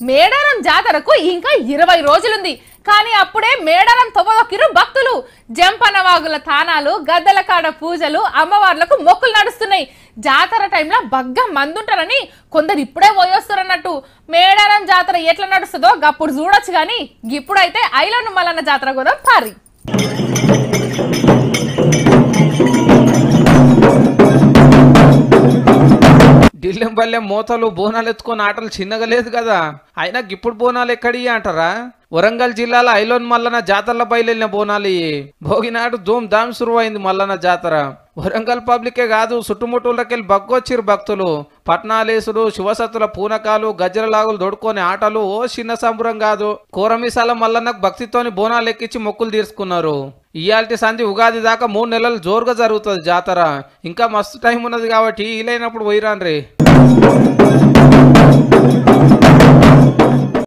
మేడారం జాతరకు ఇంకా ఇరవై రోజులుంది. కానీ అప్పుడే మేడారం తొవ్వదొక్కిరు భక్తులు. జంపనవాగుల తానాలు గద్దలకాడ పూజలు అమ్మవార్లకు మొక్కులు నడుస్తున్నాయి. జాతర టైంలో బగ్గ మందుంటారని కొందరు ఇప్పుడే పోయొస్తారన్నట్టు. మేడారం జాతర ఎట్లా నడుస్తుందో గప్పుడు చూడొచ్చు కానీ ఇప్పుడైతే ఐలోను మల్లన్న జాతర కూడా పారి ఢిల్లెం మోతలు మూతలు బోనాలు ఎత్తుకొని ఆటలు చిన్నగా లేదు కదా? అయినా ఇప్పుడు బోనాలు ఎక్కడి అంటారా? వరంగల్ జిల్లాలో ఐలోన్ మల్లన్న జాతరల బయలుదేరిన బోనాలు భోగినాడు ధూమ్ ధామ్ సురువైంది మల్లన్న జాతర. వరంగల్ పబ్లికే కాదు చుట్టుముట్టూళ్ళకెళ్ళి బగ్గొచ్చిరు భక్తులు. పట్నాలేసులు శివసత్తుల పూనకాలు గజ్జలలాగులు దొడుకొని ఆటలు ఓ చిన్న సంబరం కాదు. కూరమీసాల మల్లన్నకు భక్తితోని బోనాలు ఎక్కించి మొక్కులు తీర్చుకున్నారు. ఇయాల్టి సంధి ఉగాది దాకా మూడు నెలలు జోరుగా జరుగుతుంది జాతర. ఇంకా మస్తు టైం ఉన్నది కాబట్టి వీలైనప్పుడు పోయిరాన్రి